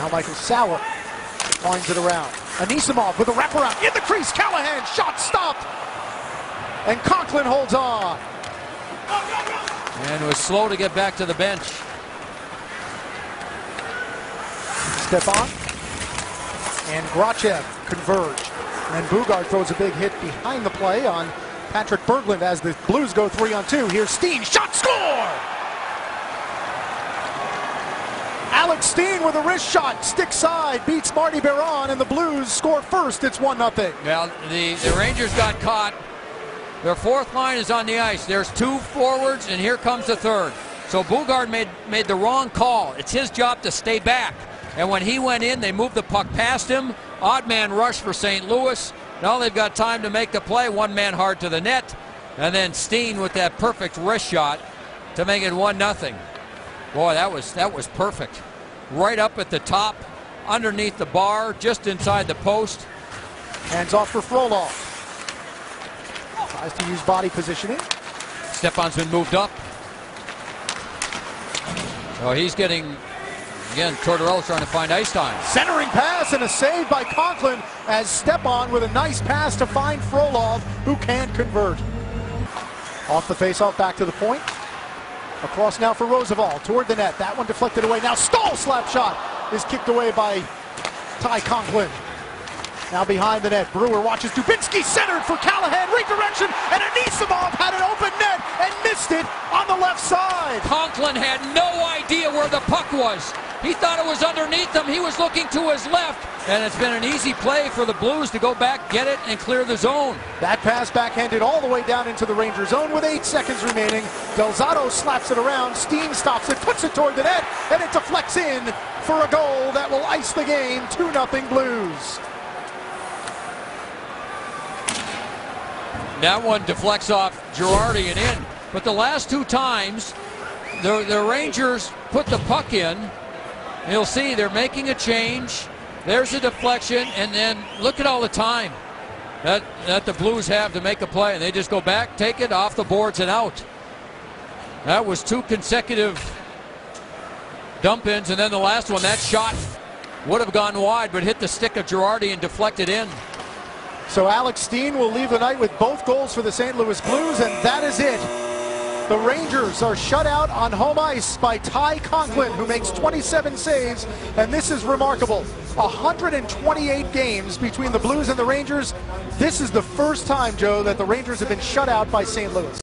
Now Michael Sauer finds it around. Anisimov with a wraparound in the crease. Callahan shot stopped. And Conklin holds on. And was slow to get back to the bench. Stepan and Grachev converge. And Boogaard throws a big hit behind the play on Patrick Berglund as the Blues go three on two. Here's Steen, shot, score! Alex Steen with a wrist shot, stick side, beats Marty Biron, and the Blues score first. It's 1 0. Well, the, the Rangers got caught. Their fourth line is on the ice. There's two forwards, and here comes the third. So Boogaard made, made the wrong call. It's his job to stay back. And when he went in, they moved the puck past him. Odd man rush for St. Louis. Now they've got time to make the play. One man hard to the net. And then Steen with that perfect wrist shot to make it 1 0. Boy, that was that was perfect. Right up at the top, underneath the bar, just inside the post. Hands off for Frolov. Tries to use body positioning. Stepan's been moved up. Oh, he's getting Again, Tortorella trying to find ice time. Centering pass and a save by Conklin as Stepan with a nice pass to find Frolov, who can't convert. Off the faceoff, back to the point. Across now for Rozsival, toward the net. That one deflected away. Now Staal slap shot is kicked away by Ty Conklin. Now behind the net, Brewer watches Dubinsky centered for Callahan, redirection, and Anisimov had an open net and missed it on the left side. Conklin had no idea where the puck was. He thought it was underneath him. He was looking to his left. And it's been an easy play for the Blues to go back, get it, and clear the zone. That pass backhanded all the way down into the Ranger zone with eight seconds remaining. Del Zotto slaps it around. Steen stops it, puts it toward the net, and it deflects in for a goal that will ice the game. 2 0 Blues. That one deflects off Girardi and in. But the last two times, the, the Rangers put the puck in You'll see they're making a change. There's a deflection, and then look at all the time that, that the Blues have to make a play. And they just go back, take it off the boards, and out. That was two consecutive dump ins, and then the last one, that shot would have gone wide, but hit the stick of Girardi and deflected in. So Alex Steen will leave the night with both goals for the St. Louis Blues, and that is it. The Rangers are shut out on home ice by Ty Conklin, who makes 27 saves, and this is remarkable. 128 games between the Blues and the Rangers. This is the first time, Joe, that the Rangers have been shut out by St. Louis.